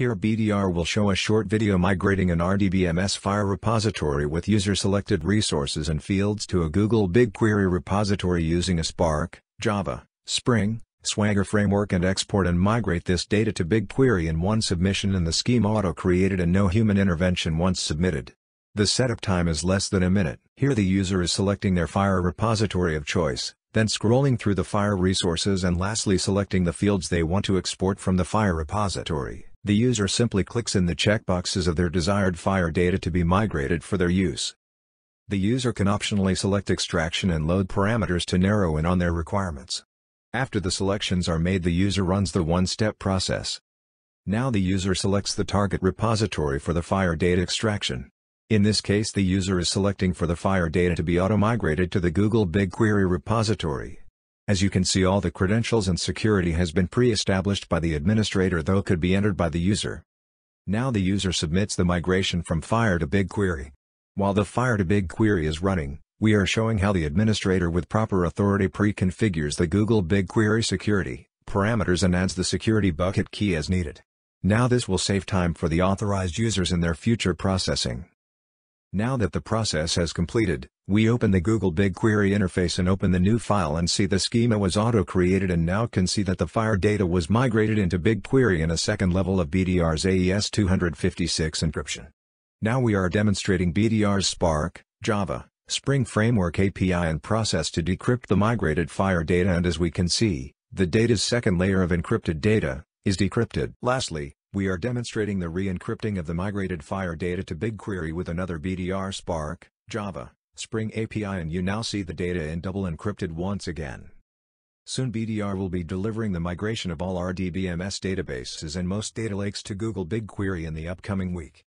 Here BDR will show a short video migrating an RDBMS file repository with user-selected resources and fields to a Google BigQuery repository using a Spark, Java, Spring, Swagger framework and export and migrate this data to BigQuery in one submission and the scheme auto-created and no human intervention once submitted. The setup time is less than a minute. Here the user is selecting their FHIR repository of choice, then scrolling through the FHIR resources and lastly selecting the fields they want to export from the FHIR repository. The user simply clicks in the checkboxes of their desired FHIR data to be migrated for their use. The user can optionally select extraction and load parameters to narrow in on their requirements. After the selections are made the user runs the one-step process. Now the user selects the target repository for the FHIR data extraction. In this case the user is selecting for the FHIR data to be auto-migrated to the Google BigQuery repository. As you can see all the credentials and security has been pre-established by the administrator though could be entered by the user. Now the user submits the migration from FHIR to BigQuery. While the FHIR to BigQuery is running, we are showing how the administrator with proper authority pre-configures the Google BigQuery security, parameters and adds the security bucket key as needed. Now this will save time for the authorized users in their future processing. Now that the process has completed, we open the Google BigQuery interface and open the new file and see the schema was auto-created and now can see that the FHIR data was migrated into BigQuery in a second level of BDR's AES 256 encryption. Now we are demonstrating BDR's Spark, Java, Spring Framework API and process to decrypt the migrated FHIR data and as we can see, the data's second layer of encrypted data, is decrypted. Lastly, we are demonstrating the re-encrypting of the migrated FHIR data to BigQuery with another BDR Spark, Java, Spring API and you now see the data in double encrypted once again. Soon BDR will be delivering the migration of all our RDBMS databases and most data lakes to Google BigQuery in the upcoming week.